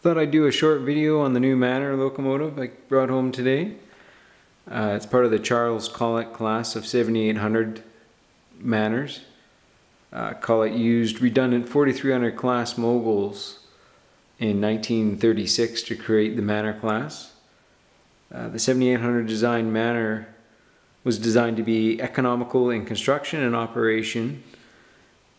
Thought I'd do a short video on the new Manor locomotive I brought home today. Uh, it's part of the Charles Collett class of 7800 Manors. Uh, Collett used redundant 4300 class moguls in 1936 to create the Manor class. Uh, the 7800 design Manor was designed to be economical in construction and operation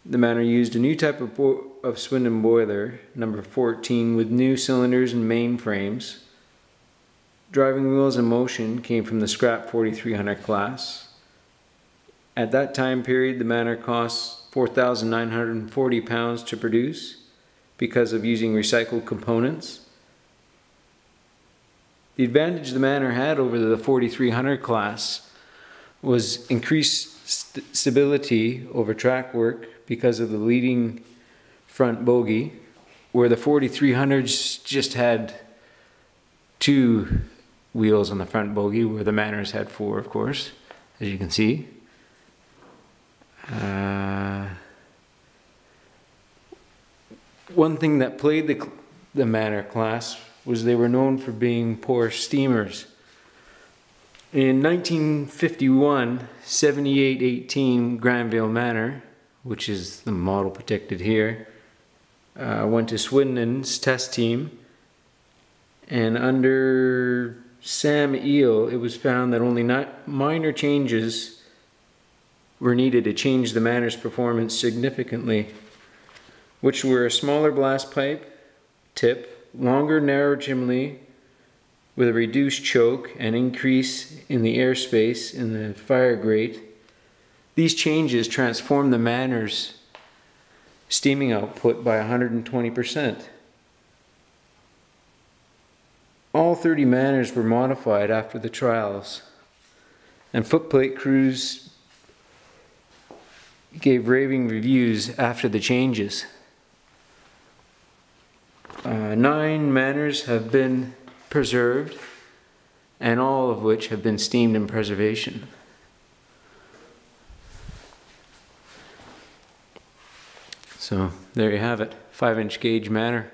the Manor used a new type of, of Swindon boiler, number 14, with new cylinders and main frames. Driving wheels and motion came from the scrap 4300 class. At that time period, the Manor cost 4,940 pounds to produce because of using recycled components. The advantage the Manor had over the 4300 class was increased st stability over track work because of the leading front bogie, where the 4300s just had two wheels on the front bogie, where the Manors had four, of course, as you can see. Uh, one thing that played the, the Manor class was they were known for being poor steamers. In 1951, 7818 Granville Manor which is the model protected here. Uh, went to Swindon's test team, and under Sam Ell, it was found that only minor changes were needed to change the Manor's performance significantly, which were a smaller blast pipe tip, longer narrow chimney with a reduced choke and increase in the airspace in the fire grate, these changes transform the Manor's steaming output by 120%. All 30 Manors were modified after the trials, and footplate crews gave raving reviews after the changes. Uh, nine Manors have been preserved, and all of which have been steamed in preservation. So there you have it, five inch gauge Manor.